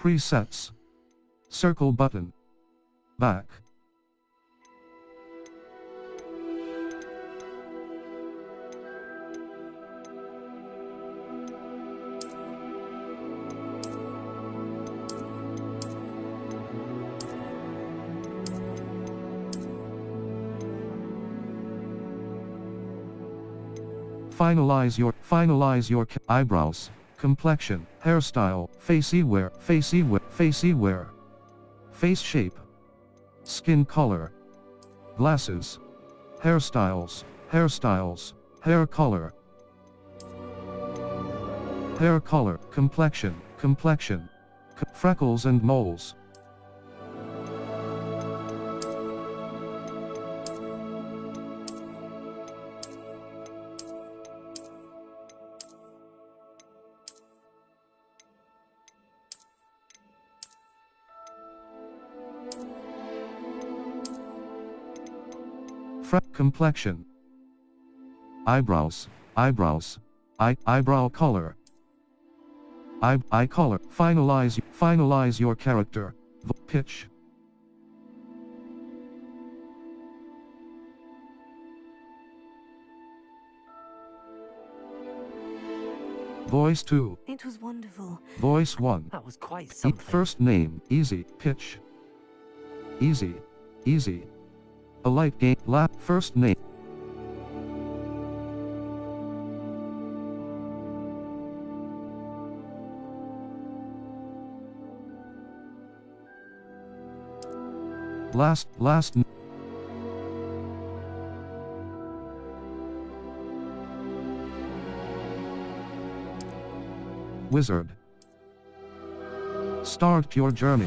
Presets. Circle button. Back. Finalize your finalize your eyebrows, complexion, hairstyle, face wear, face wear, face wear, face shape, skin color, glasses, hairstyles, hairstyles, hair color, hair color, complexion, complexion, freckles and moles. Complexion. Eyebrows, eyebrows, eye, eyebrow color. Eye, eye color. Finalize, finalize your character. V- pitch. Voice 2. It was wonderful. Voice 1. That was quite something. First name, easy, pitch. Easy, easy. A light game, la, first name. Last, last. Wizard. Start your journey.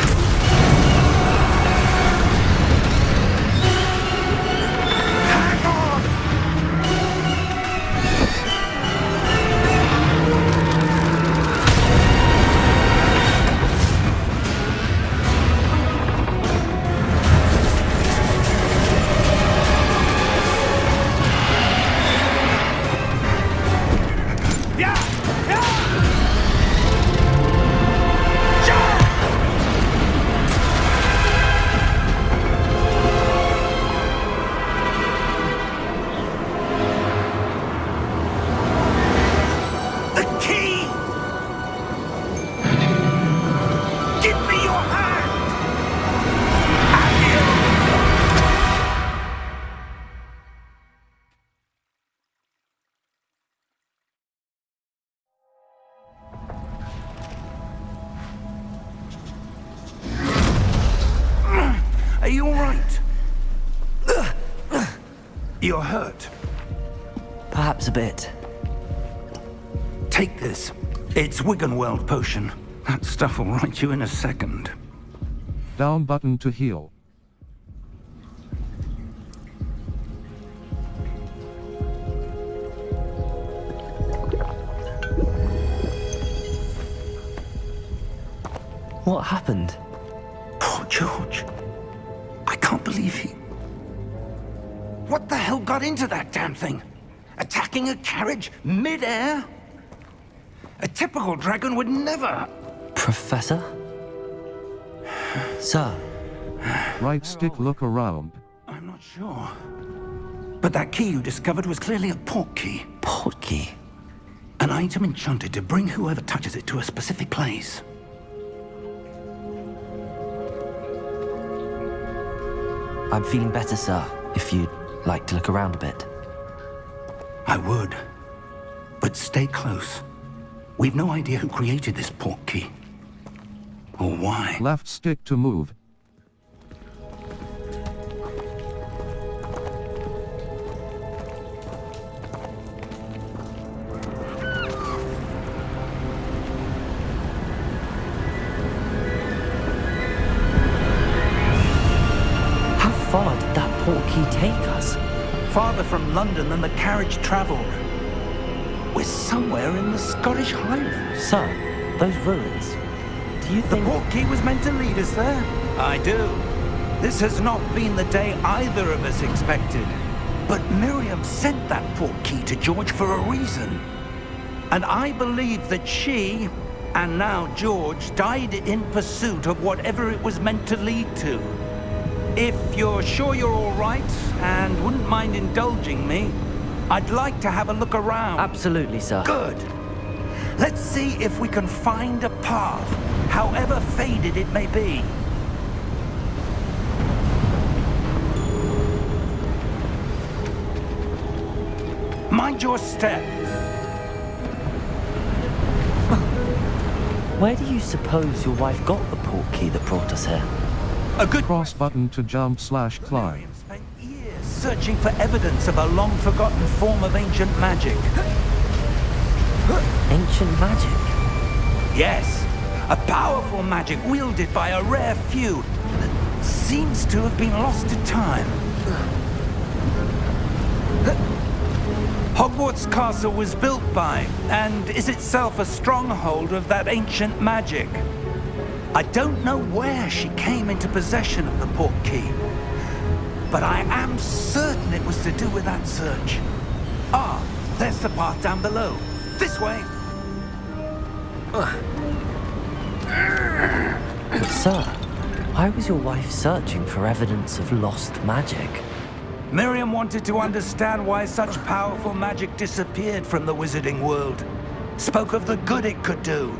You're hurt. Perhaps a bit. Take this. It's Wiggenweld potion. That stuff will right you in a second. Down button to heal. What happened? Poor George. I can't believe he... What the hell got into that damn thing? Attacking a carriage mid-air? A typical dragon would never... Professor? Sir, Right stick look around. I'm not sure. But that key you discovered was clearly a port key. Portkey. An item enchanted to bring whoever touches it to a specific place. I'm feeling better, sir, if you'd like to look around a bit. I would. But stay close. We've no idea who created this port key. Or why. Left stick to move. From London than the carriage travelled. We're somewhere in the Scottish Highlands. Sir, those ruins. Do you The think... port key was meant to lead us there. I do. This has not been the day either of us expected. But Miriam sent that portkey to George for a reason. And I believe that she, and now George, died in pursuit of whatever it was meant to lead to. If you're sure you're all right and wouldn't mind indulging me, I'd like to have a look around. Absolutely, sir. Good. Let's see if we can find a path, however faded it may be. Mind your step. Where do you suppose your wife got the portkey that brought us here? A good Cross button to jump slash climb. Spent years searching for evidence of a long-forgotten form of ancient magic. Ancient magic? Yes, a powerful magic wielded by a rare few that seems to have been lost to time. Hogwarts Castle was built by, and is itself a stronghold of that ancient magic. I don't know where she came into possession of the port key, but I am certain it was to do with that search. Ah, there's the path down below. This way. But sir, why was your wife searching for evidence of lost magic? Miriam wanted to understand why such powerful magic disappeared from the wizarding world. Spoke of the good it could do.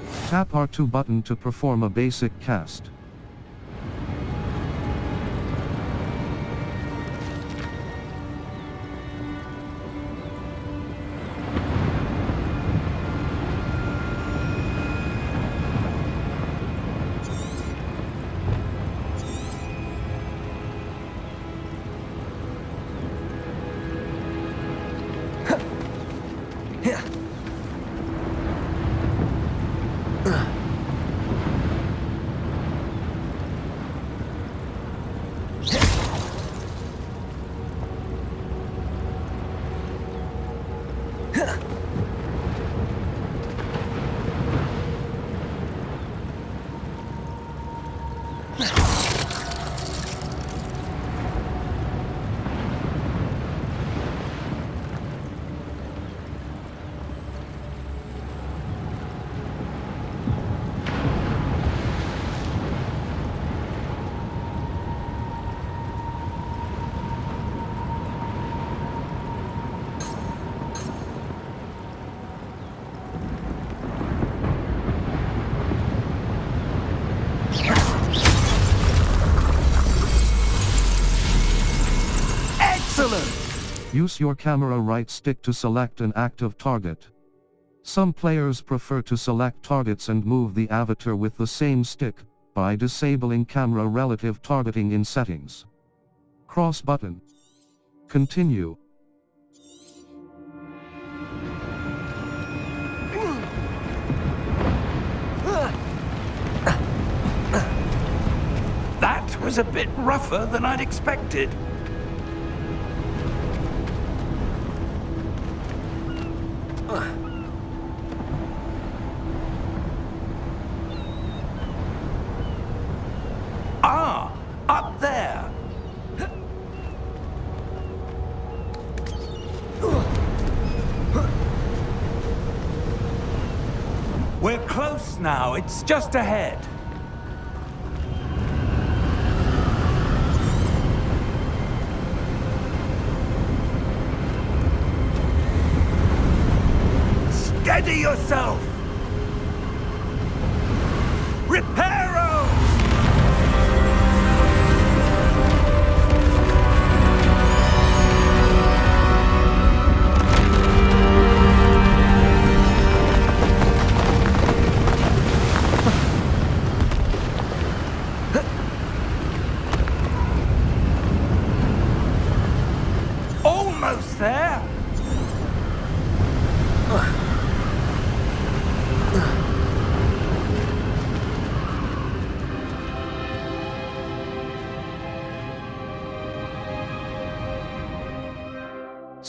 Tap R2 button to perform a basic cast. Use your camera right stick to select an active target. Some players prefer to select targets and move the avatar with the same stick, by disabling camera relative targeting in settings. Cross button. Continue. That was a bit rougher than I'd expected. Ah, up there. We're close now. It's just ahead.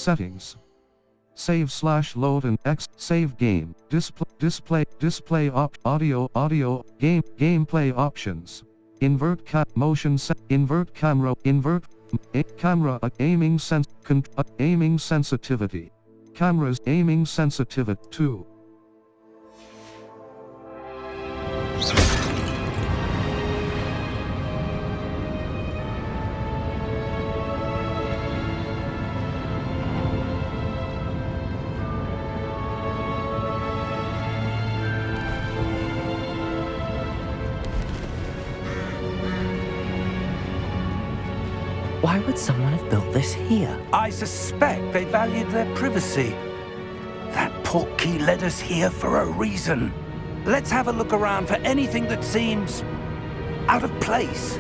Settings. Save slash load and X save game display display display op audio audio game gameplay options. Invert cap motion set invert camera invert a, camera aiming sens con, uh, aiming sensitivity. Cameras aiming sensitivity 2 would someone have built this here? I suspect they valued their privacy. That portkey led us here for a reason. Let's have a look around for anything that seems out of place.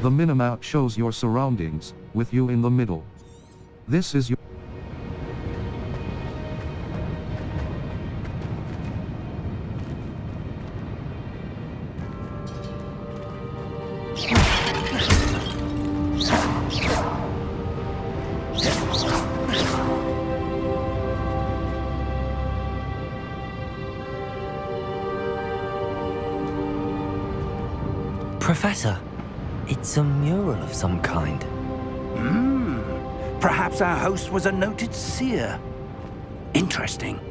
The minimap shows your surroundings, with you in the middle. This is your seer. Interesting.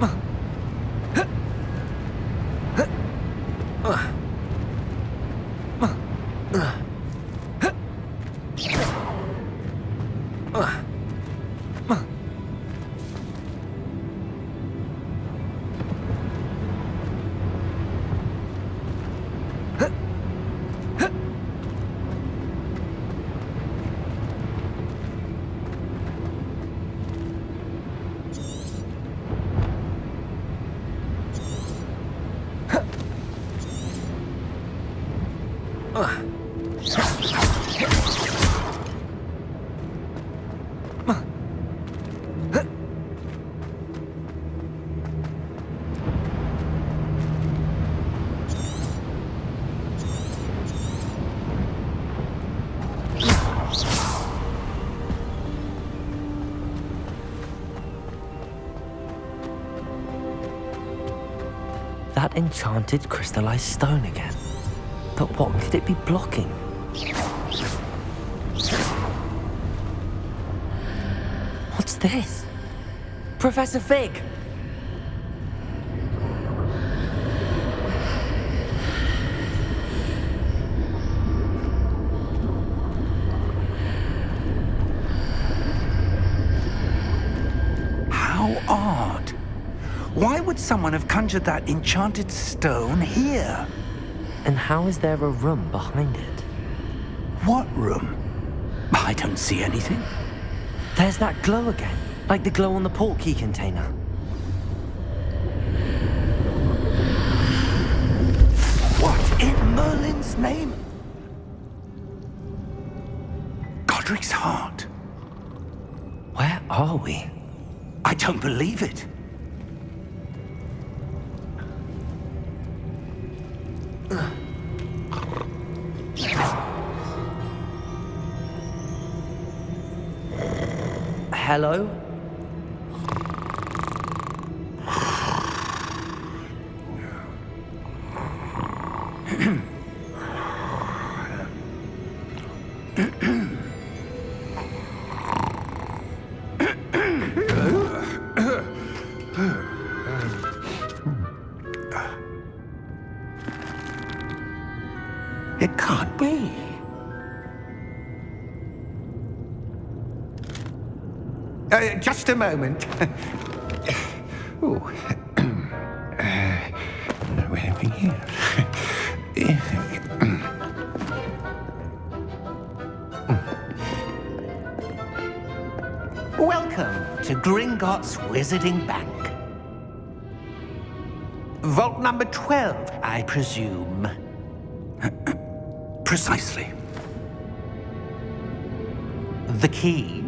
That enchanted crystallized stone again. But what could it be blocking? What's this? Professor Fig! How odd. Why would someone have conjured that enchanted stone here? And how is there a room behind it? What room? I don't see anything. There's that glow again, like the glow on the portkey container. What in Merlin's name? Godric's heart. Where are we? I don't believe it. Hello? Just a moment. Ooh. uh, we here? Welcome to Gringotts Wizarding Bank. Vault number 12, I presume. Precisely. The key?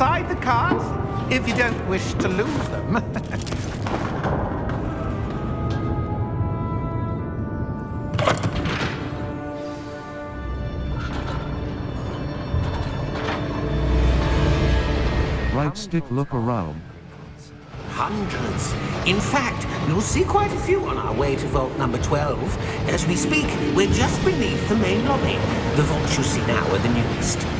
Hands inside the cart if you don't wish to lose them. Right stick look around. Hundreds. In fact, you'll see quite a few on our way to vault number 12. As we speak, we're just beneath the main lobby. The vaults you see now are the newest.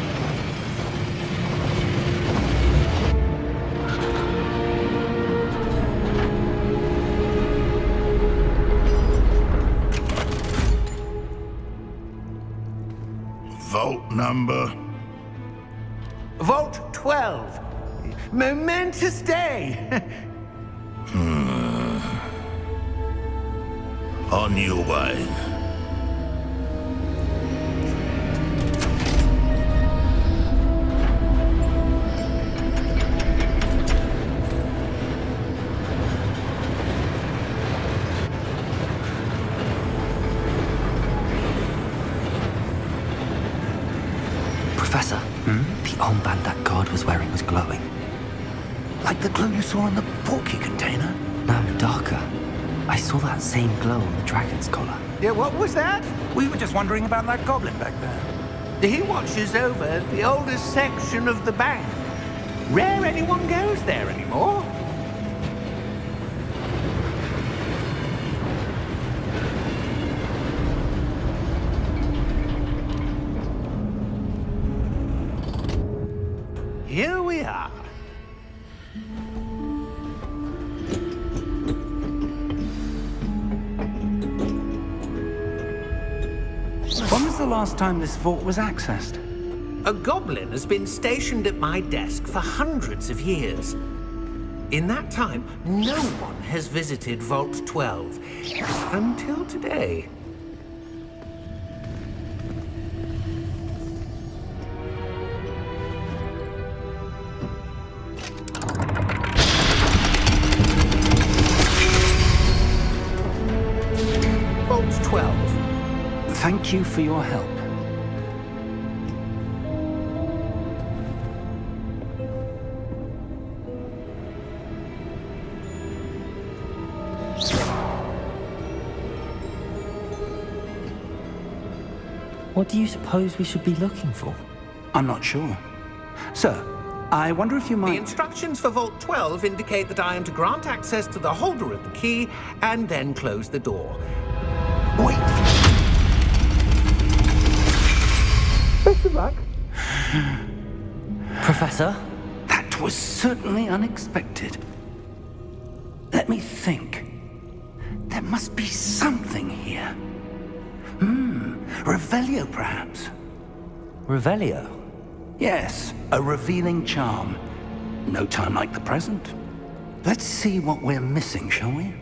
Number. Vault 12. Momentous day. Hmm. On your way. Saw in the portkey container? No, darker. I saw that same glow on the dragon's collar. yeah, what was that? We were just wondering about that goblin back there. He watches over the oldest section of the bank. Rare anyone goes there anymore. Last time this vault was accessed? A goblin has been stationed at my desk for hundreds of years. In that time, no one has visited Vault 12. Until today. Thank you for your help. What do you suppose we should be looking for? I'm not sure. Sir, I wonder if you might... The instructions for Vault 12 indicate that I am to grant access to the holder of the key and then close the door. Wait! Professor? That was certainly unexpected. Let me think. There must be something here. Hmm, Revelio perhaps? Revelio? Yes, a revealing charm. No time like the present. Let's see what we're missing, shall we?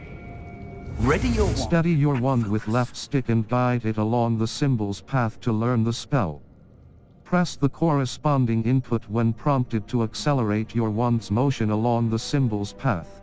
Ready your wand. Steady your wand with left stick and guide it along the symbol's path to learn the spell. Press the corresponding input when prompted to accelerate your wand's motion along the symbol's path.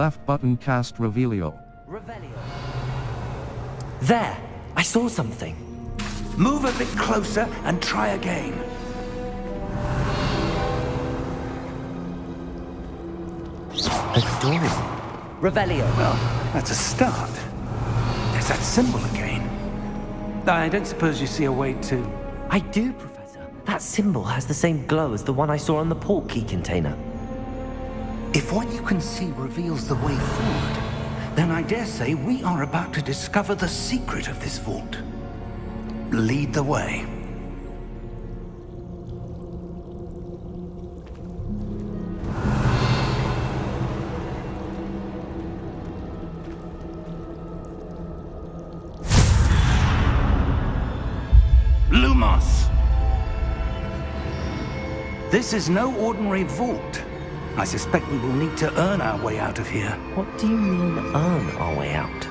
Left button cast Revelio. Revelio. There! I saw something. Move a bit closer and try again. A door. Revelio. Well, that's a start. There's that symbol again. I don't suppose you see a way to... I do, Professor. That symbol has the same glow as the one I saw on the port key container. If what you can see reveals the way forward, then I dare say we are about to discover the secret of this vault. Lead the way. This is no ordinary vault. I suspect we will need to earn our way out of here. What do you mean, earn our way out?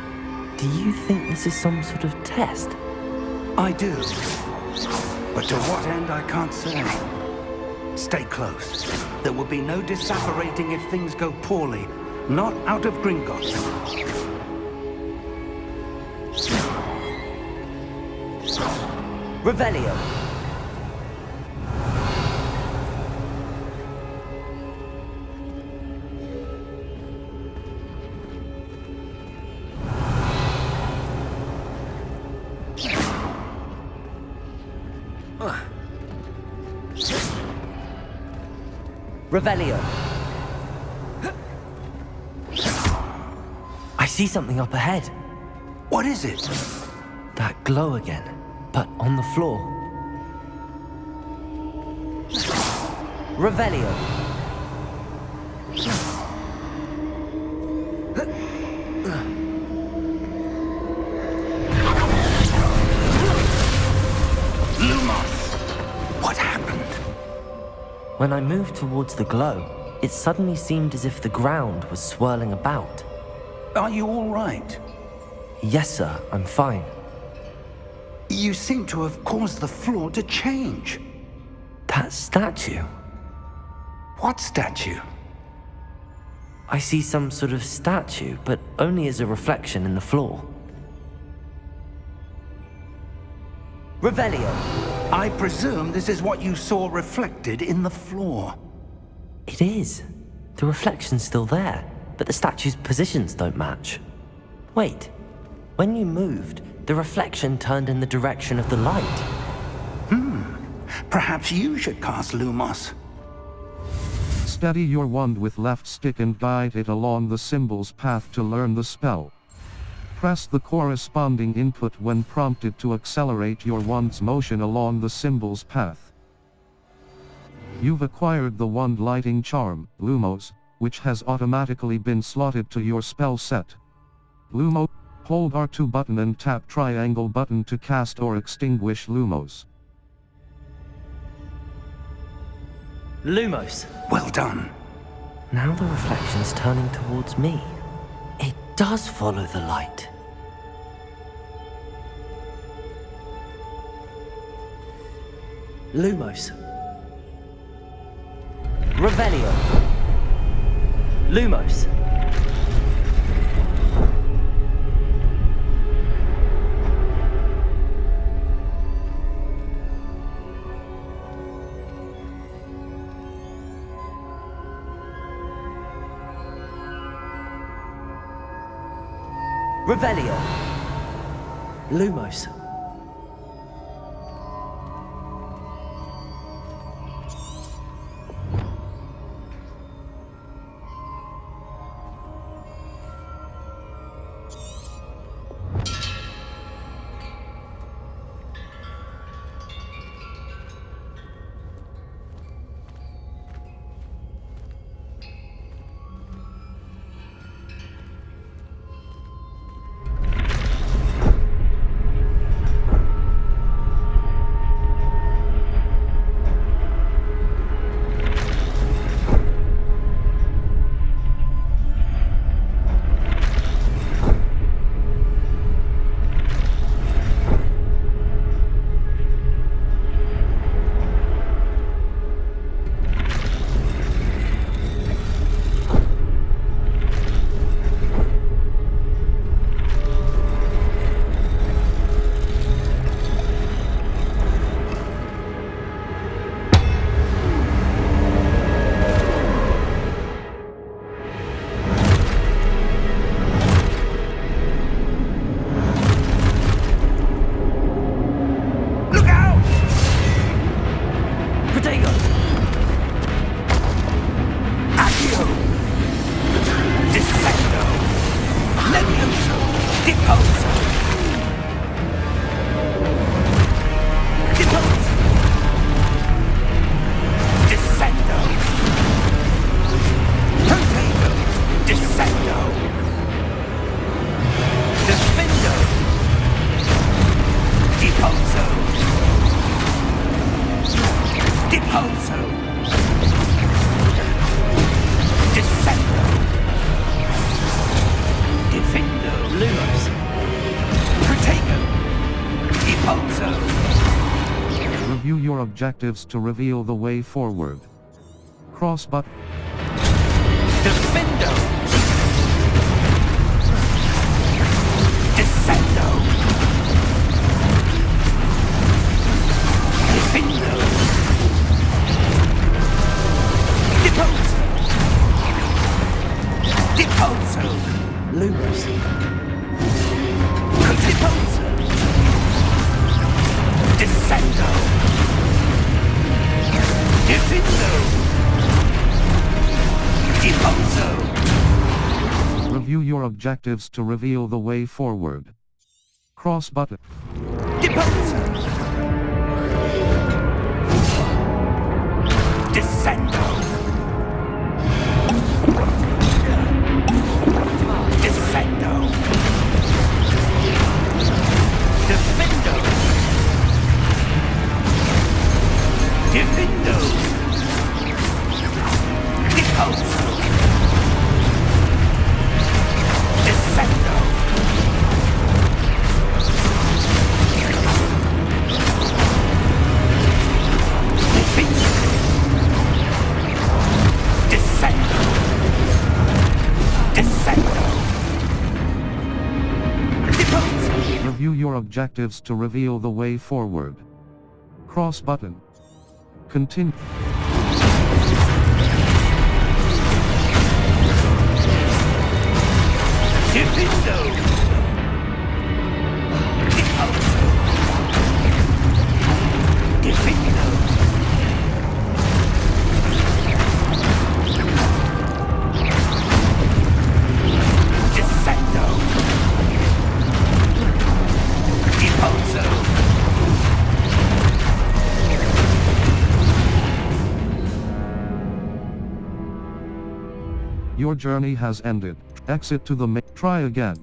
Do you think this is some sort of test? I do. But to what end, I can't say. Stay close. There will be no disapparating if things go poorly. Not out of Gringotts. Revelio. Revelio. I see something up ahead. What is it? That glow again, but on the floor. Revelio. When I moved towards the glow, it suddenly seemed as if the ground was swirling about. Are you all right? Yes, sir, I'm fine. You seem to have caused the floor to change. That statue. What statue? I see some sort of statue, but only as a reflection in the floor. Revelio. I presume this is what you saw reflected in the floor. It is. The reflection's still there, but the statue's positions don't match. Wait. When you moved, the reflection turned in the direction of the light. Hmm, perhaps you should cast Lumos. Steady your wand with left stick and guide it along the symbol's path to learn the spell. Press the corresponding input when prompted to accelerate your wand's motion along the symbol's path. You've acquired the wand lighting charm, Lumos, which has automatically been slotted to your spell set. Lumo, hold R2 button and tap triangle button to cast or extinguish Lumos. Lumos. Well done. Now the reflection's turning towards me. Does follow the light. Lumos. Revelio. Lumos. Revelio. Lumos. Objectives to reveal the way forward. Cross objectives to reveal the way forward. Cross button. Objectives to reveal the way forward. Cross button. Continue. Your journey has ended. Exit to the ma- Try again.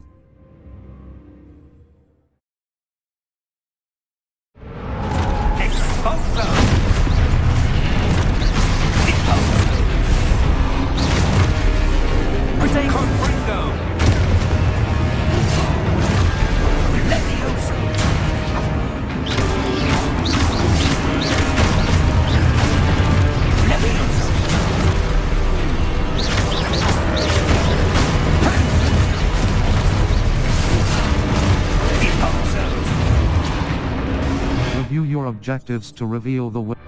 To reveal the way.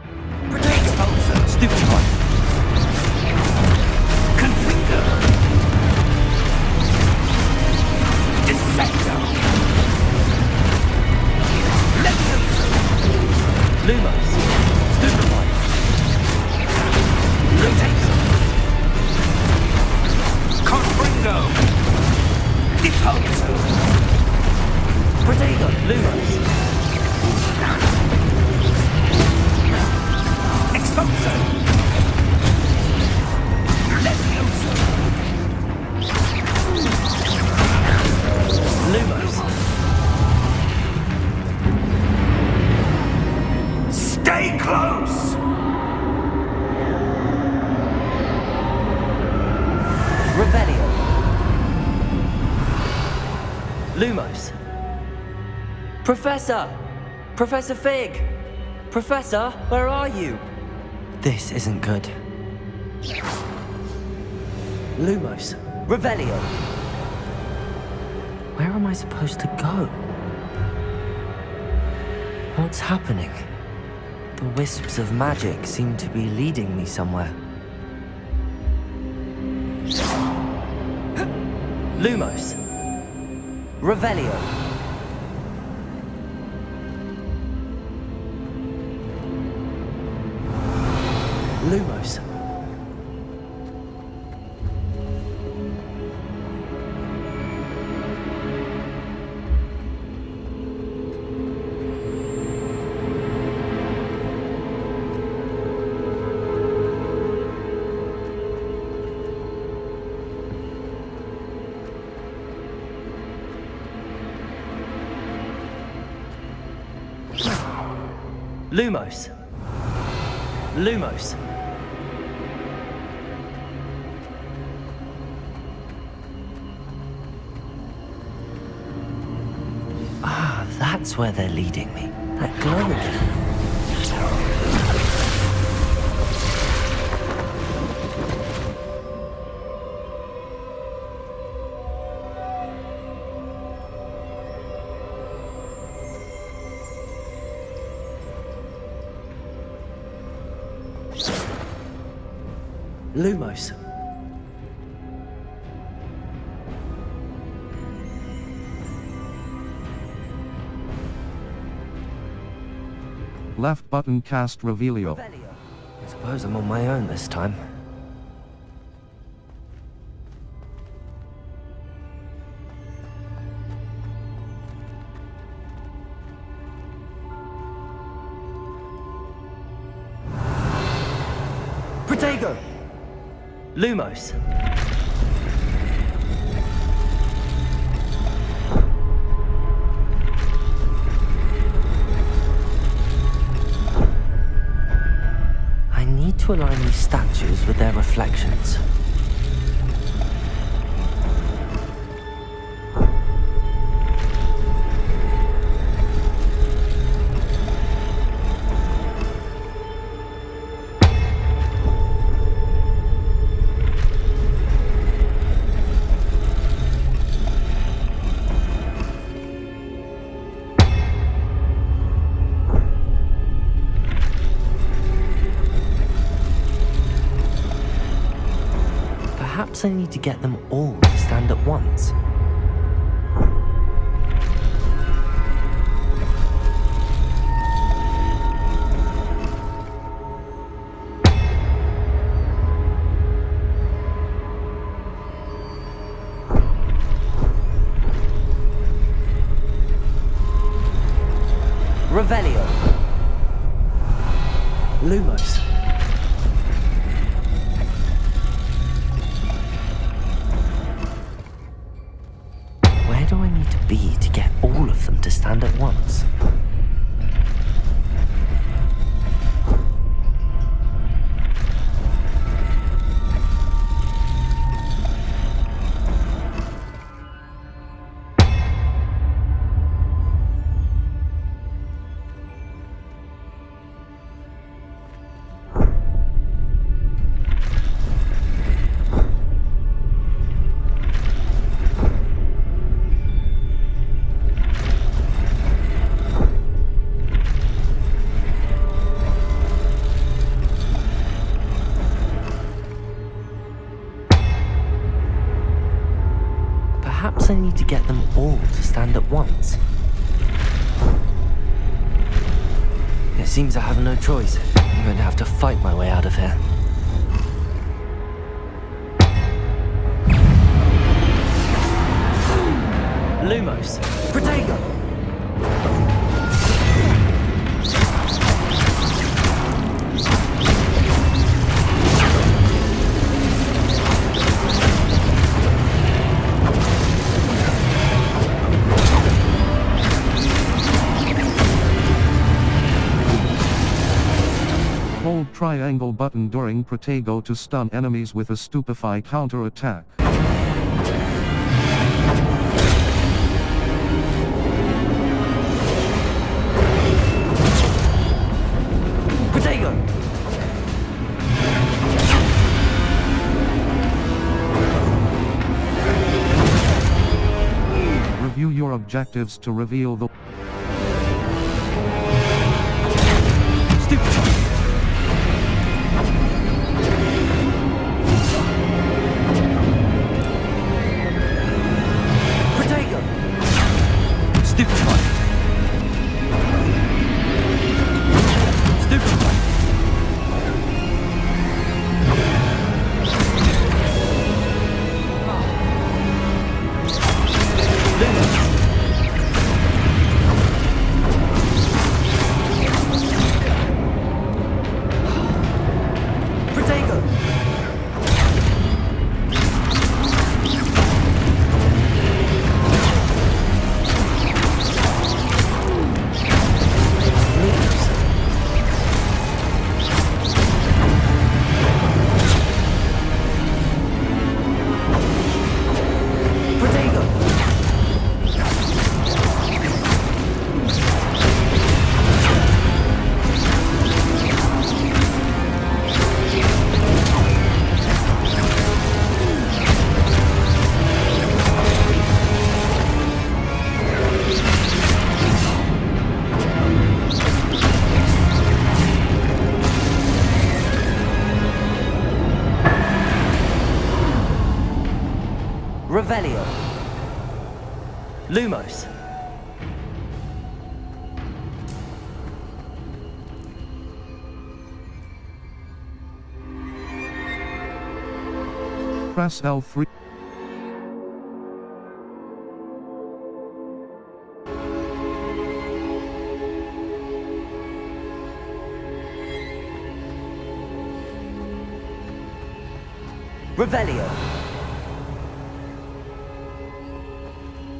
Professor Fig! Professor, where are you? This isn't good. Lumos. Revelio. Where am I supposed to go? What's happening? The wisps of magic seem to be leading me somewhere. Lumos. Revelio. Lumos. Lumos. Lumos. That's where they're leading me. That glow again. Button cast Revelio. I suppose I'm on my own this time. Protego! Lumos! To align these statues with their reflections. To get them all to stand at once. Choice. Button during Protego to stun enemies with a stupefy counterattack. Protego! Review your objectives to reveal the press L3. Revelio.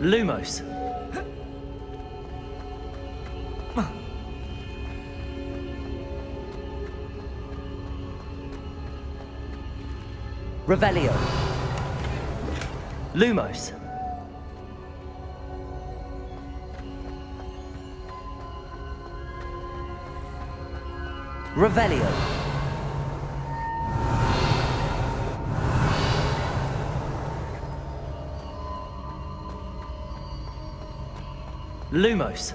Lumos. Revelio. Lumos. Revelio. Lumos.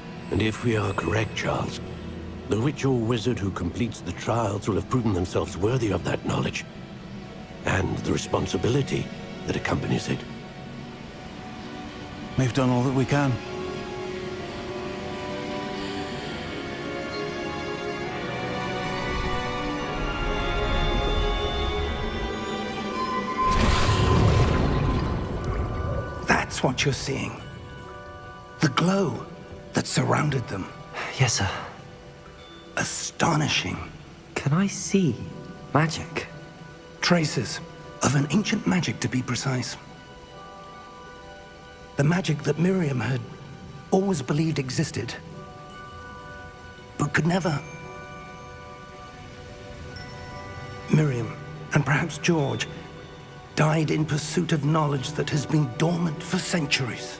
and if we are correct, Charles, the witch or wizard who completes the trials will have proven themselves worthy of that knowledge. And the responsibility that accompanies it. We've done all that we can. That's what you're seeing. The glow that surrounded them. Yes, sir. Astonishing. Can I see magic? Traces of an ancient magic, to be precise. The magic that Miriam had always believed existed, but could never. Miriam, and perhaps George, died in pursuit of knowledge that has been dormant for centuries.